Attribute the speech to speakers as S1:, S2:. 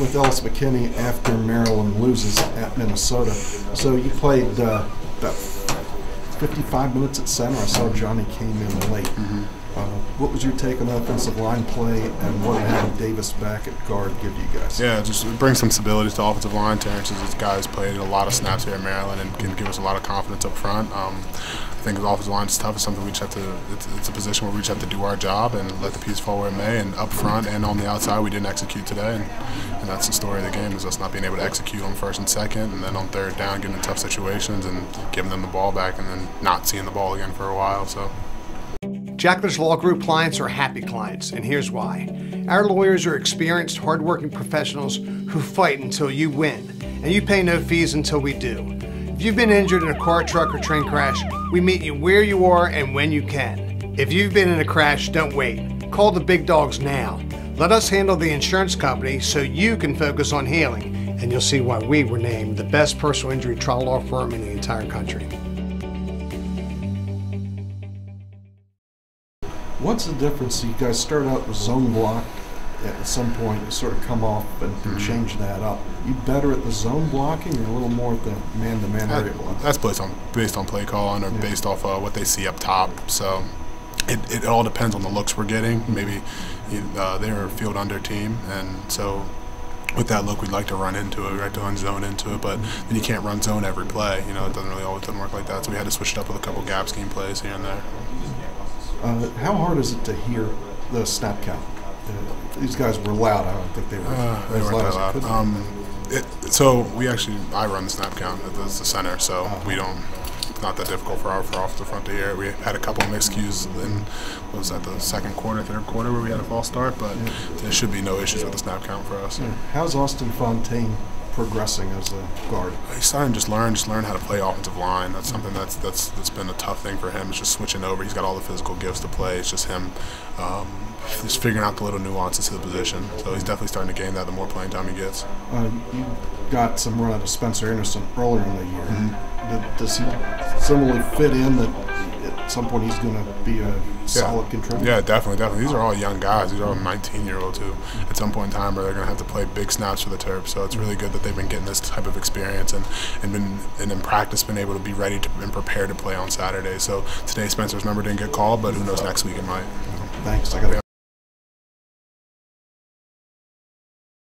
S1: with Ellis McKennie after Maryland loses at Minnesota. So you played uh, about 55 minutes at center. I saw Johnny came in late. Uh, what was your take on offensive line play, and what did having Davis back at guard give you guys?
S2: Yeah, just bring some stability to the offensive line. Terrence is a guy who's played a lot of snaps here at Maryland and can give us a lot of confidence up front. Um, think offensive line is tough. It's something we just have to. It's, it's, a position where we just have to do our job and let the piece fall where it may. And up front and on the outside, we didn't execute today, and, and that's the story of the game: is us not being able to execute on first and second, and then on third down, getting in tough situations and giving them the ball back, and then not seeing the ball again for a while. So.
S3: Jackler's Law Group clients are happy clients, and here's why. Our lawyers are experienced, hardworking professionals who fight until you win, and you pay no fees until we do. If you've been injured in a car, truck, or train crash, we meet you where you are and when you can. If you've been in a crash, don't wait. Call the big dogs now. Let us handle the insurance company so you can focus on healing, and you'll see why we were named the best personal injury trial law firm in the entire country.
S1: What's the difference? You guys start out with zone block. At some point, sort of come off and, and
S2: Mm-hmm.
S1: change that up. You better at the zone blocking, or a little more at the man-to-man area?
S2: That, that's based on based on play calling or based off uh, what they see up top. So it, it all depends on the looks we're getting. Maybe uh, they're a field under team, and so with that look, we'd like to run into it. We like to run zone into it, but then you can't run zone every play. You know, it doesn't really always doesn't work like that. So we had to switch it up with a couple gap scheme plays here and there.
S1: Uh, how hard is it to hear the snap count? Uh, these guys were loud. I don't think they were
S2: Uh, they
S1: as
S2: weren't
S1: loud
S2: that
S1: as
S2: loud. Um, it, so we actually, I run the snap count as the center, so
S1: Uh-huh.
S2: we don't. It's not that difficult for our for off the front to hear. We had a couple of miscues in what was that the second quarter, third quarter where we had a false start, but there should be no issues with the snap count for us.
S1: How's Austin Fontaine progressing as a guard?
S2: He's starting to just learn, just learn how to play offensive line. That's something that's that's that's been a tough thing for him. It's just switching over. He's got all the physical gifts to play. It's just him. Um, just figuring out the little nuances to the position. So he's definitely starting to gain that the more playing time he gets.
S1: Uh, you got some run out of Spencer Anderson earlier in the year.
S2: Mm-hmm.
S1: Th- Does he similarly fit in that at some point he's going to be a solid contributor?
S2: Yeah, definitely, definitely. These are all young guys. These are all 19 year olds who, at some point in time, where they're going to have to play big snaps for the Terps. So it's really good that they've been getting this type of experience and, and been and in practice been able to be ready to and prepared to play on Saturday. So today Spencer's number didn't get called, but who knows next week it might.
S1: Thanks. I got